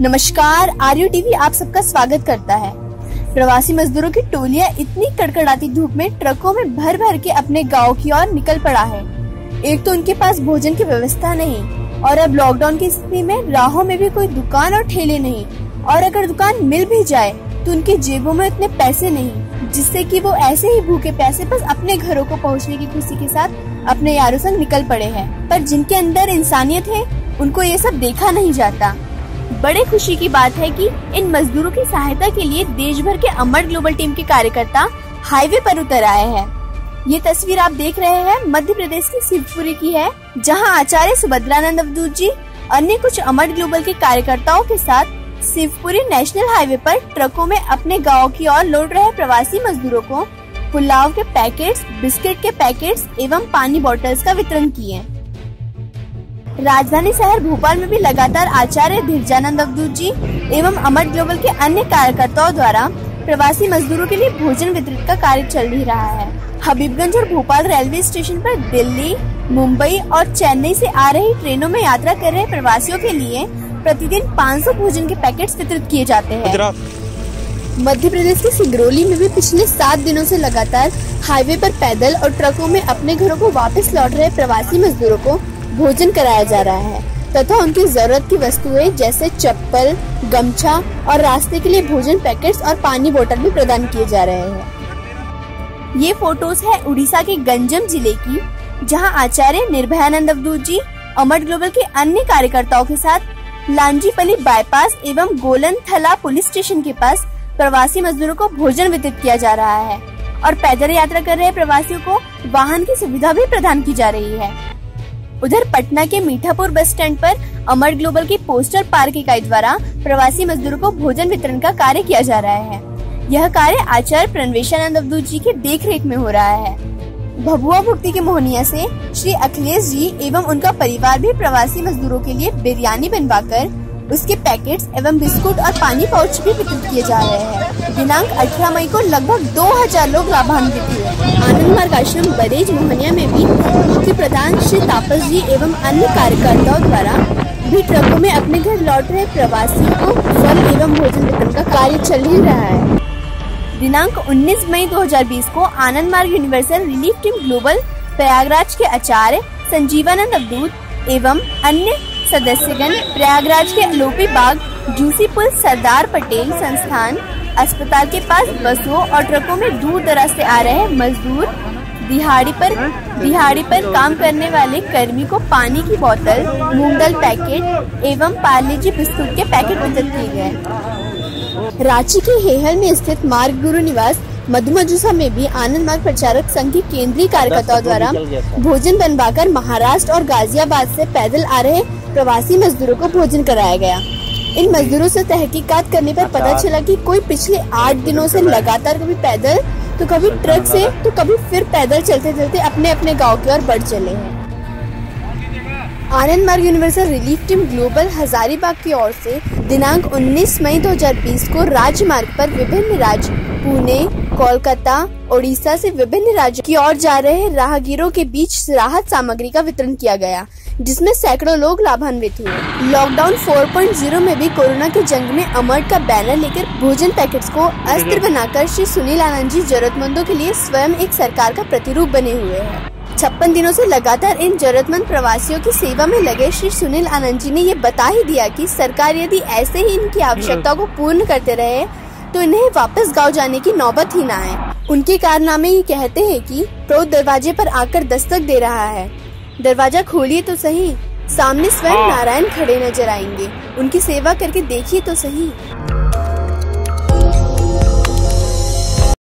नमस्कार, आर्यू टीवी आप सबका स्वागत करता है। प्रवासी मजदूरों की टोलियाँ इतनी कड़कड़ाती धूप में ट्रकों में भर भर के अपने गाँव की ओर निकल पड़ा है। एक तो उनके पास भोजन की व्यवस्था नहीं और अब लॉकडाउन की स्थिति में राहों में भी कोई दुकान और ठेले नहीं और अगर दुकान मिल भी जाए तो उनकी जेबों में इतने पैसे नहीं, जिससे कि वो ऐसे ही भूखे पैसे बस अपने घरों को पहुँचने की खुशी के साथ अपने यारों संग निकल पड़े हैं। पर जिनके अंदर इंसानियत है, उनको ये सब देखा नहीं जाता। बड़े खुशी की बात है कि इन मजदूरों की सहायता के लिए देश भर के अमर ग्लोबल टीम के कार्यकर्ता हाईवे पर उतर आए हैं। ये तस्वीर आप देख रहे हैं मध्य प्रदेश की शिवपुरी की है जहाँ आचार्य सुभद्रानंद अवधूत जी अन्य कुछ अमर ग्लोबल के कार्यकर्ताओं के साथ शिवपुरी नेशनल हाईवे पर ट्रकों में अपने गाँव की ओर लौट रहे प्रवासी मजदूरों को पुलाव के पैकेट्स, बिस्किट के पैकेट्स एवं पानी बोतल्स का वितरण किए राजधानी शहर भोपाल में भी लगातार आचार्य धीरजानंद अवधूत जी एवं अमर ग्लोबल के अन्य कार्यकर्ताओं द्वारा प्रवासी मजदूरों के लिए भोजन वितरित का कार्य चल ही रहा है। हबीबगंज और भोपाल रेलवे स्टेशन पर दिल्ली मुंबई और चेन्नई से आ रही ट्रेनों में यात्रा कर रहे प्रवासियों के लिए प्रतिदिन 500 भोजन के पैकेट वितरित किए जाते हैं। मध्य प्रदेश के सिंगरौली में भी पिछले सात दिनों से लगातार हाईवे पर पैदल और ट्रकों में अपने घरों को वापस लौट रहे प्रवासी मजदूरों को भोजन कराया जा रहा है, तथा उनकी ज़रूरत की वस्तुएँ जैसे चप्पल, गमछा और रास्ते के लिए भोजन पैकेट्स और पानी बोतल भी प्रदान किए जा रहे हैं। ये फ़ोटोज़ है उड़ीसा के गंजम ज़िले की, जहाँ आचार्य निर्भयानंद अवधूत जी, अमर ग्लोबल के अन्य कार्यकर्ताओं के साथ लांजीपली बाईपास एवं गोलन थला पुलिस स्टेशन के पास प्रवासी मजदूरों को भोजन वितरित किया जा रहा है, और पैदल यात्रा कर रहे प्रवासियों को वाहन की सुविधा भी प्रदान की जा रही है। उधर पटना के मीठापुर बस स्टैंड पर अमर ग्लोबल की पोस्टर पार्क इकाई द्वारा प्रवासी मजदूरों को भोजन वितरण का कार्य किया जा रहा है। यह कार्य आचार्य प्रणवेशानंद अवधूत जी के देख में हो रहा है। भभुआ भुक्ति के मोहनिया से श्री अखिलेश जी एवं उनका परिवार भी प्रवासी मजदूरों के लिए बिरयानी बनवाकर उसके पैकेट्स एवं बिस्कुट और पानी पाउच भी वितरित किए जा रहे हैं। दिनांक 18 मई को लगभग 2000 लोग लाभान्वित हुए। आनंद मार्ग आश्रम बरेज मोहनिया में भी मुख्य प्रधान श्री तापस जी एवं अन्य कार्यकर्ताओं द्वारा भी ट्रकों में अपने घर लौट रहे प्रवासियों को फल एवं भोजन वितरण का कार्य चल ही रहा है। दिनांक 19 मई 2020 को Ananda Marga universal relief team global Prayagraj के आचार्य संजीवानंद अवधूत एवं अन्य सदस्यगण प्रयागराज के अलोपी बाग, जूसी पुल, सरदार पटेल संस्थान, अस्पताल के पास बसों और ट्रकों में दूर दराज से आ रहे मजदूर, दिहाड़ी पर दिहाड़ी पर काम करने वाले कर्मी को पानी की बोतल मूंग दाल पैकेट एवं पार्ले जी बिस्कुट के पैकेट वितरित किए गए। रांची के हेहल में स्थित मार्ग गुरु निवास मधुमजुसा में भी आनंद मार्ग प्रचारक संघ के केंद्रीय कार्यकर्ताओं द्वारा भोजन बनवाकर महाराष्ट्र और गाजियाबाद से पैदल आ रहे प्रवासी मजदूरों को भोजन कराया गया। इन मजदूरों से तहकीकात करने पर पता चला कि कोई पिछले आठ दिनों से लगातार कभी पैदल तो कभी ट्रक से तो कभी फिर पैदल चलते चलते अपने अपने गाँव की ओर बढ़ चले हैं। Ananda Marga universal relief team global Hazaribagh की ओर से दिनांक 19 मई 2020 को राजमार्ग पर विभिन्न राज्य पुणे कोलकाता, ओडिशा से विभिन्न राज्यों की ओर जा रहे राहगीरों के बीच राहत सामग्री का वितरण किया गया, जिसमें सैकड़ों लोग लाभान्वित हुए। लॉकडाउन 4.0 में भी कोरोना के जंग में अमर का बैनर लेकर भोजन पैकेट्स को अस्त्र बनाकर श्री सुनील आनंद जी जरूरतमंदों के लिए स्वयं एक सरकार का प्रतिरूप बने हुए हैं। छप्पन दिनों से लगातार इन जरूरतमंद प्रवासियों की सेवा में लगे श्री सुनील आनंद जी ने ये बता ही दिया कि सरकार यदि ऐसे ही इनकी आवश्यकता को पूर्ण करते रहे तो इन्हें वापस गाँव जाने की नौबत ही ना आए। उनके कारनामे ये कहते हैं कि क्रोध दरवाजे पर आकर दस्तक दे रहा है। दरवाज़ा खोलिए तो सही सामने स्वयं नारायण खड़े नज़र आएँगे। उनकी सेवा करके देखिए तो सही।